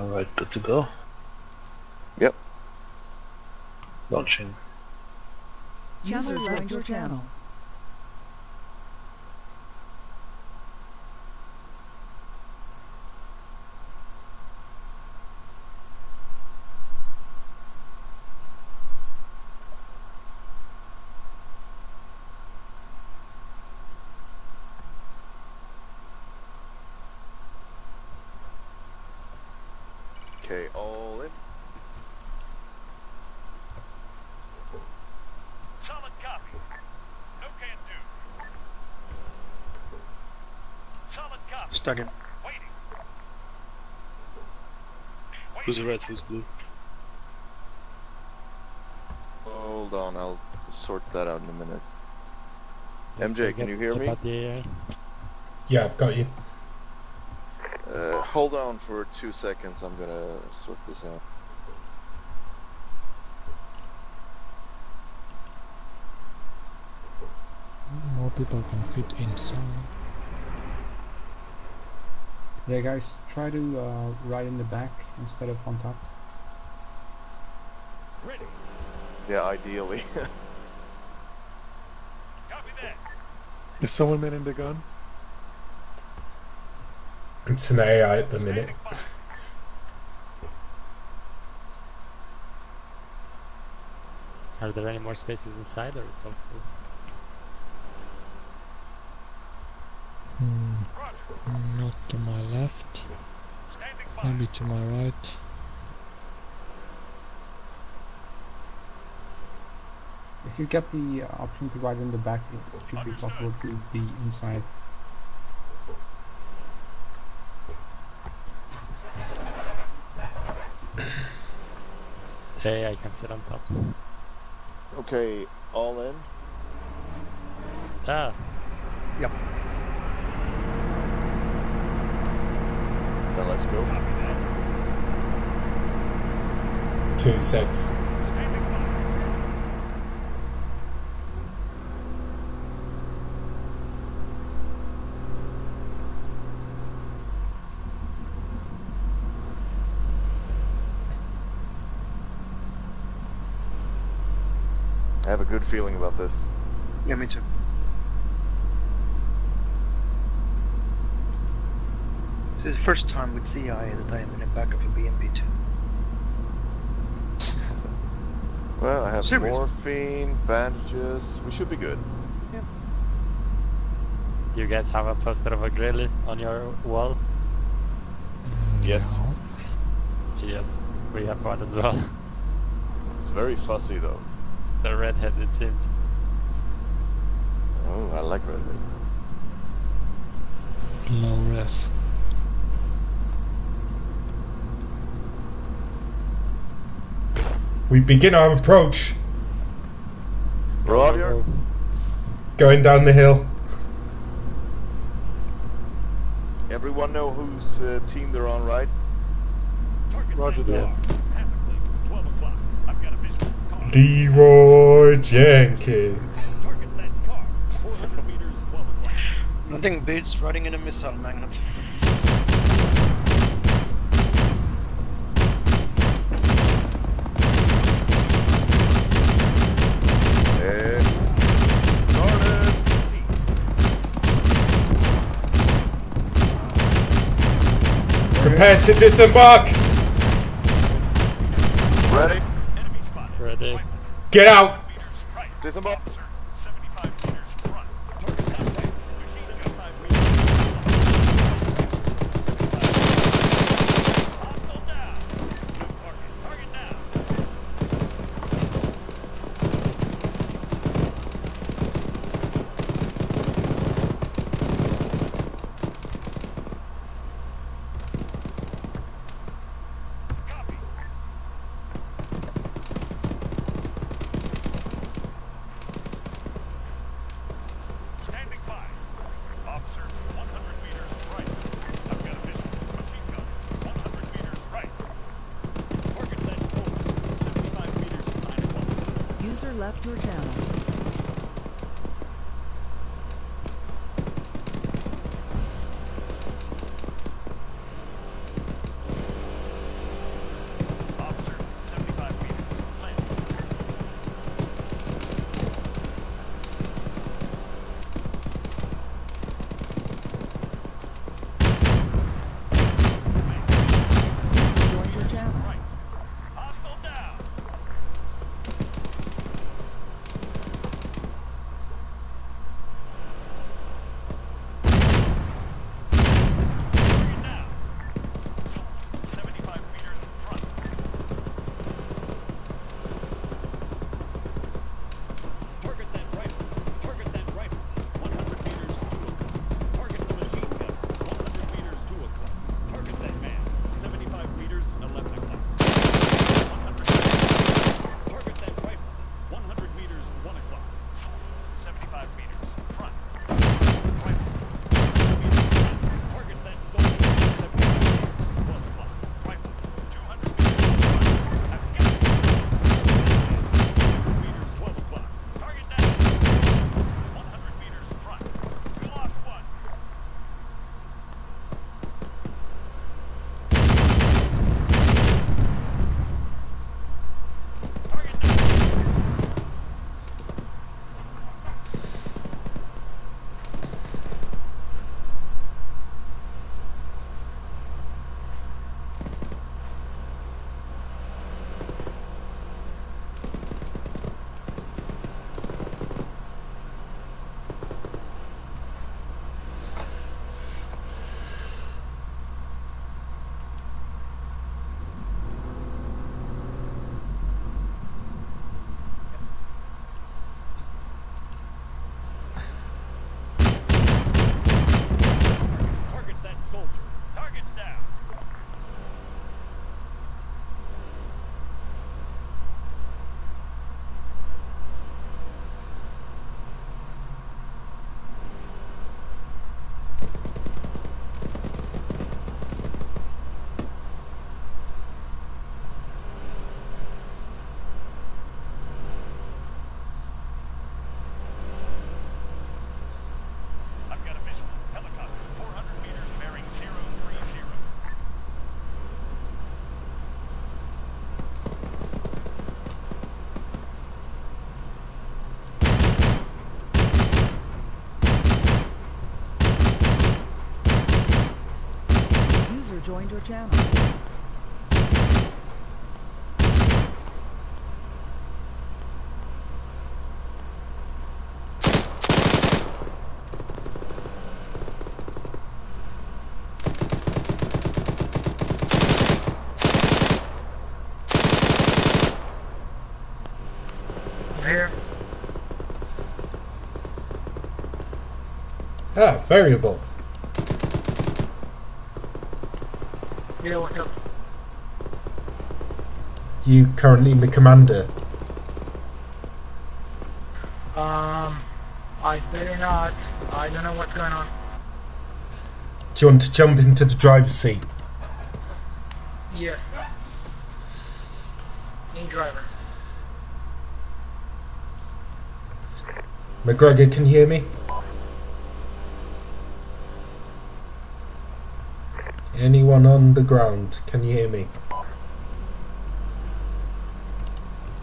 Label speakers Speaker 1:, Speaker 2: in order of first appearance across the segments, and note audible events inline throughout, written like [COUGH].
Speaker 1: Alright, good to go.
Speaker 2: Yep.
Speaker 1: Launching.
Speaker 3: User left your channel.
Speaker 2: Okay, all in.
Speaker 4: Solid copy. No can do. Solid copy.
Speaker 1: Stuck in. Who's red, who's blue?
Speaker 2: Hold on, I'll sort that out in a minute. MJ, can you hear me?
Speaker 5: The, uh,
Speaker 6: Yeah, I've got you.
Speaker 2: Uh, hold on for two seconds, I'm gonna sort this out.
Speaker 5: more people can fit inside.
Speaker 7: Yeah, guys, try to uh, ride in the back instead of on top.
Speaker 4: Ready.
Speaker 2: Yeah, ideally. [LAUGHS]
Speaker 4: Copy that.
Speaker 8: Is someone manning the gun?
Speaker 6: It's an AI at the minute. [LAUGHS]
Speaker 5: Are there any more spaces inside or it's all full? Hmm,
Speaker 4: Roger.
Speaker 5: Not to my left, maybe to my right.
Speaker 7: If you get the uh, option to ride in the back, it should be possible to be inside.
Speaker 5: Hey, I can sit on top.
Speaker 2: okay, all in.
Speaker 5: Ah,
Speaker 2: Then let's go.
Speaker 6: Two six.
Speaker 2: I have a good feeling about this.
Speaker 1: Yeah, me too. This is the first time with CI that I am in the back of a BMP2.
Speaker 2: Well, I have
Speaker 1: Serious?
Speaker 2: morphine, bandages. We should be good. Yeah.
Speaker 5: you guys have a poster of a grill on your wall?
Speaker 2: Mm, yes.
Speaker 5: Yes, we have one as well. [LAUGHS]
Speaker 2: It's very fussy though.
Speaker 5: It's a redhead it seems.
Speaker 2: Oh, I like red.
Speaker 5: Low res.
Speaker 6: We begin our approach,
Speaker 2: Roger.
Speaker 6: going down the hill.
Speaker 2: Everyone know whose uh, team they're on, right?
Speaker 4: Target
Speaker 8: Roger
Speaker 4: that
Speaker 8: that.
Speaker 4: car. Half a click. 12 o'clock. I've got a visual. Call.
Speaker 6: Leroy Jenkins.
Speaker 4: Target that car. 400 meters, 12 o'clock.
Speaker 1: Nothing beats riding in a missile magnet.
Speaker 6: Prepare to disembark.
Speaker 2: Ready?
Speaker 4: Enemy spotted.
Speaker 5: Ready.
Speaker 6: Get out.
Speaker 4: Meters right.
Speaker 2: Disembark.
Speaker 4: Officer, 75 meters front. Target that way. Machine gun 5 meters. Hostile down. New target. Target now. Copy. Standing by. Officer, 100 meters right. I've got a vision. Machine gun, 100 meters right. Target that soldier, 75 meters 9 o'clock.
Speaker 3: User left your channel. Joined your channel.
Speaker 9: Here.
Speaker 6: Ah, variable.
Speaker 9: What's up?
Speaker 6: You currently in the commander.
Speaker 9: Um, I better not. I don't know what's going on.
Speaker 6: Do you want to jump into the driver's seat?
Speaker 9: Yes. Need driver.
Speaker 6: McGregor, can you hear me? Anyone on the ground, can you hear me?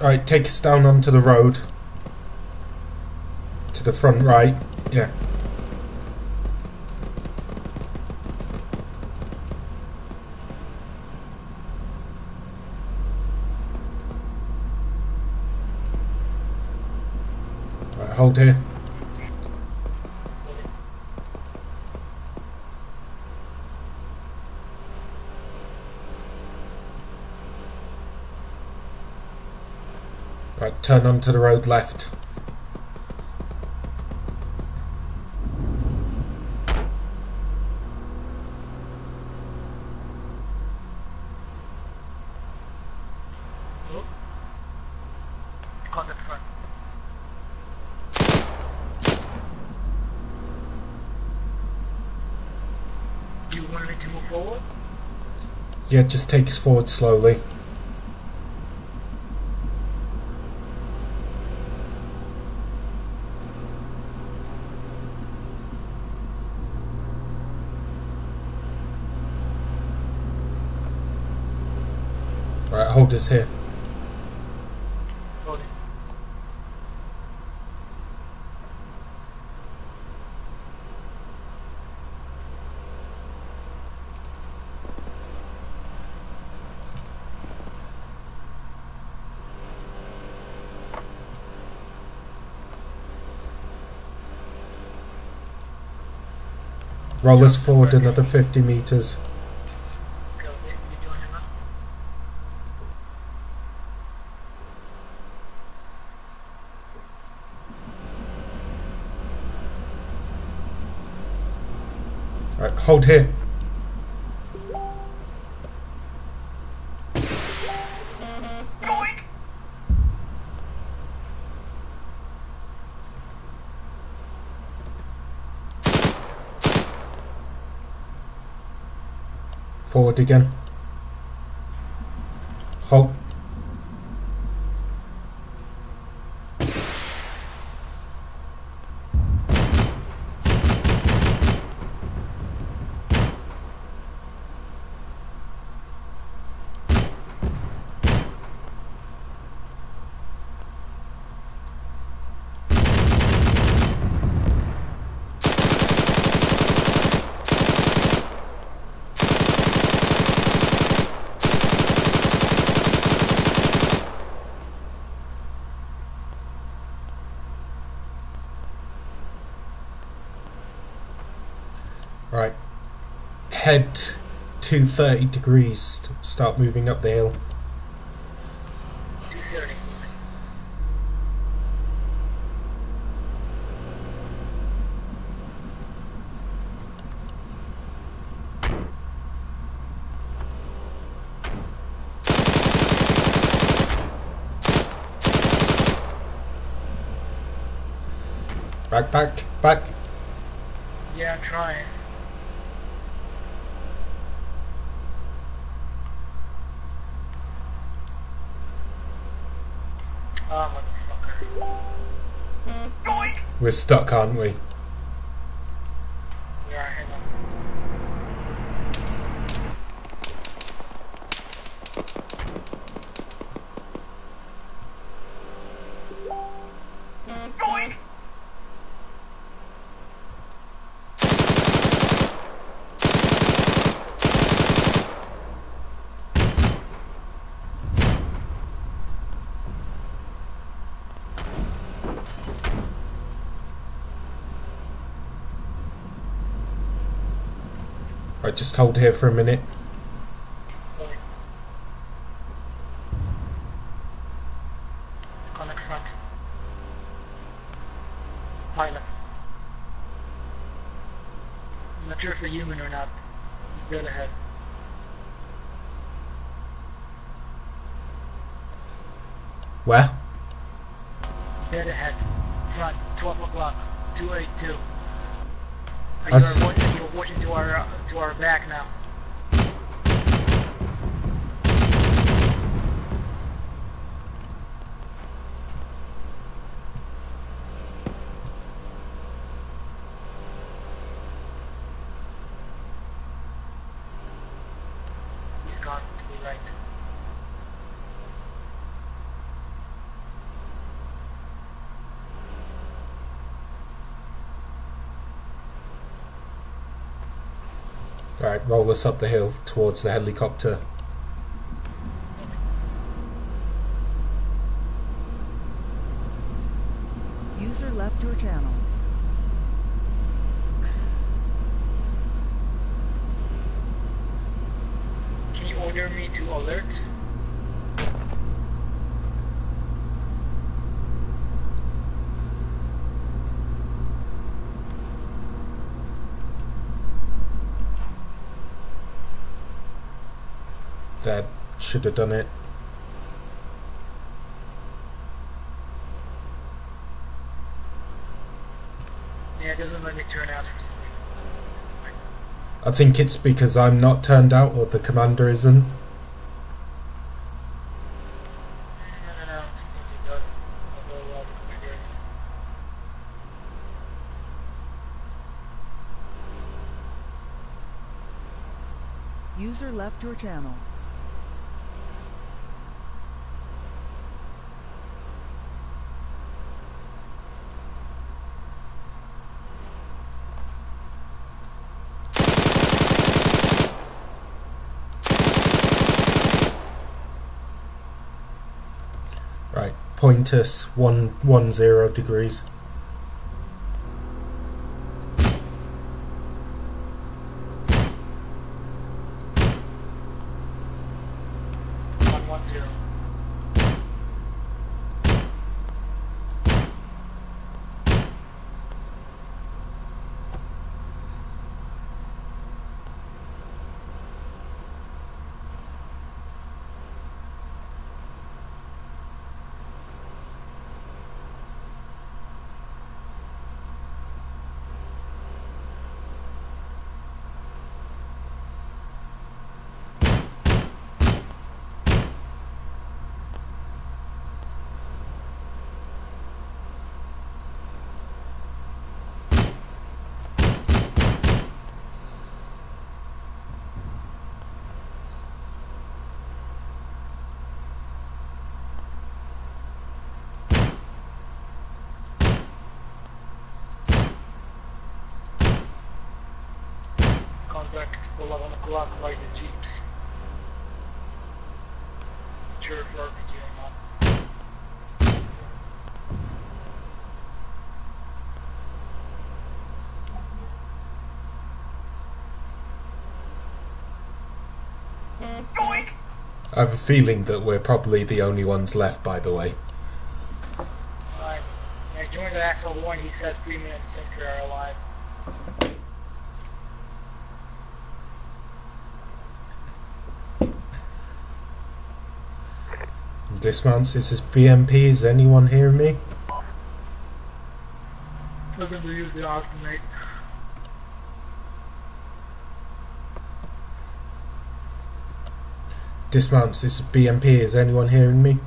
Speaker 6: Alright, take us down onto the road. To the front right. Yeah. Right, hold here. Right, turn onto the road left.
Speaker 9: Contact front. You want to move forward?
Speaker 6: Yeah, just take us forward slowly. Us here. Roll us forward another 50 metres.
Speaker 9: Okay, okay. You doing it now?
Speaker 6: Right, hold here. Forward again. Hold. Right. Head to 30 degrees. to Start moving up the hill. Back, back, back.
Speaker 9: Yeah, I'm trying.
Speaker 6: We're stuck, aren't we?
Speaker 9: We are, hang on.
Speaker 6: Right, just hold here for a minute.
Speaker 9: Going. Pilot. I'm not sure if you're human or not. Dead ahead.
Speaker 6: Where?
Speaker 9: Dead ahead. Front. 12 o'clock. 282. Uh, to our back now. He's gone to the right.
Speaker 6: Alright, roll us up the hill towards the helicopter.
Speaker 3: User left your channel.
Speaker 9: Can you order me to alert?
Speaker 6: That should have done it.
Speaker 9: Yeah, it doesn't let me turn out for some reason.
Speaker 6: I think it's because I'm not turned out or the commander isn't.
Speaker 9: No, no, no. Sometimes it does. Although, the commander is-
Speaker 3: User left your channel.
Speaker 6: Right, point us one one zero degrees.
Speaker 9: One one zero. Contact 11 o'clock the jeeps.
Speaker 6: I have a feeling that we're probably the only ones left, by the way.
Speaker 9: Alright. Yeah, the asshole one. He said three minutes after are alive.
Speaker 6: Dismounts, this is BMP. Is anyone hearing me?
Speaker 9: Looking to use the alternate.
Speaker 6: Dismounts, this is BMP. Is anyone hearing me?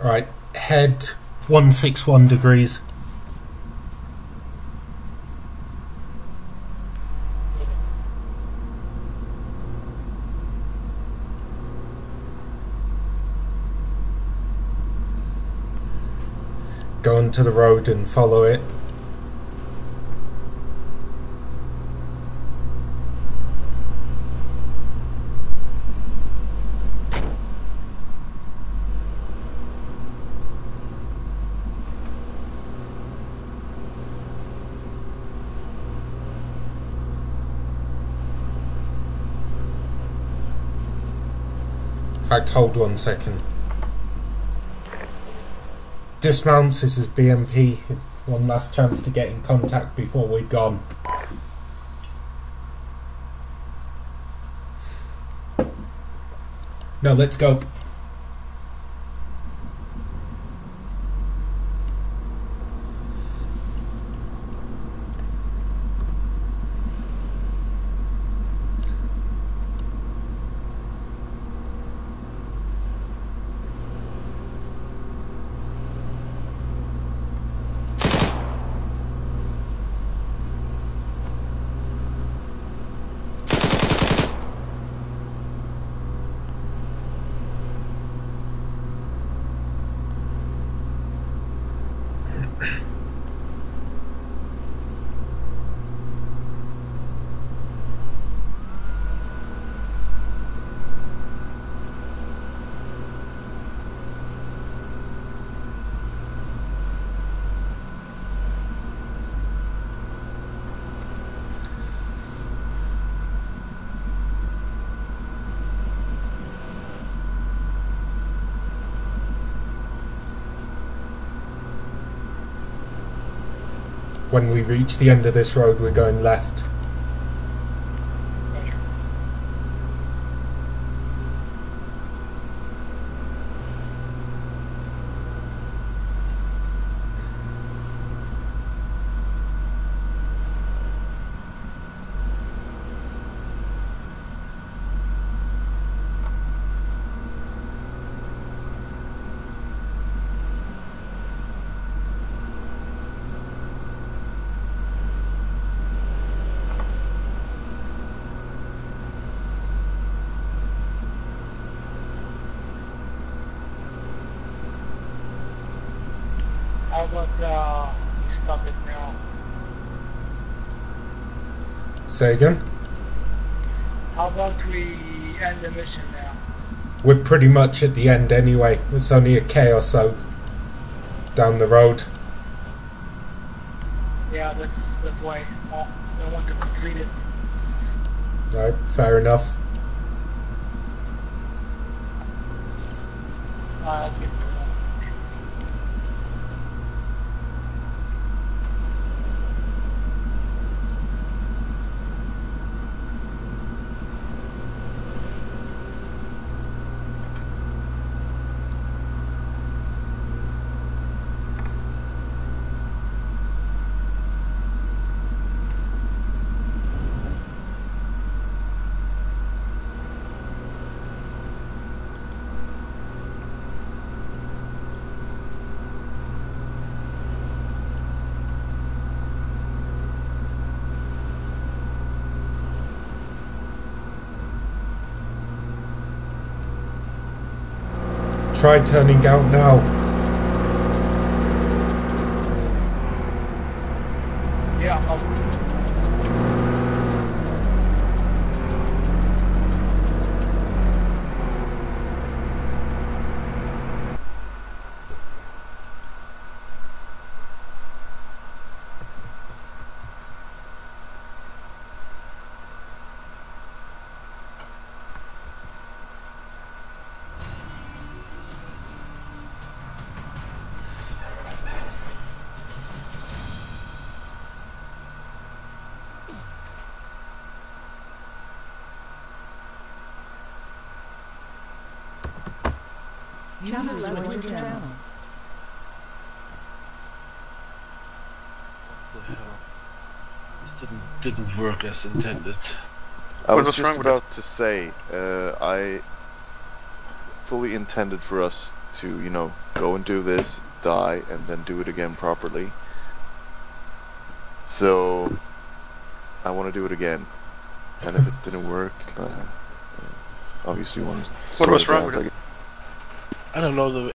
Speaker 6: Alright, head 161 degrees. Go onto the road and follow it. Fact, hold one second. Dismounts, this is BMP. It's one last chance to get in contact before we're gone. No, let's go. When we reach the end of this road, we're going left.
Speaker 9: Roger. How about uh, you stop it now?
Speaker 6: Say again?
Speaker 9: How about we end the mission now?
Speaker 6: We're pretty much at the end anyway. It's only a K or so down the road.
Speaker 9: Yeah, that's that's why I want to complete it.
Speaker 6: Right, fair enough.
Speaker 9: Uh, let's get
Speaker 6: Try turning out now.
Speaker 9: Yeah, I'll,
Speaker 3: User left your channel.
Speaker 2: What the hell? Is
Speaker 10: didn't didn't work as intended.
Speaker 2: I
Speaker 1: What
Speaker 2: was
Speaker 1: was
Speaker 2: just
Speaker 1: wrong with
Speaker 2: about to say, uh, I fully intended for us to, you know, go and do this, die, and then do it again properly. So, I want to do it again. And if it didn't work, uh, obviously want to
Speaker 1: What was wrong
Speaker 2: out,
Speaker 1: with it?
Speaker 10: I don't know the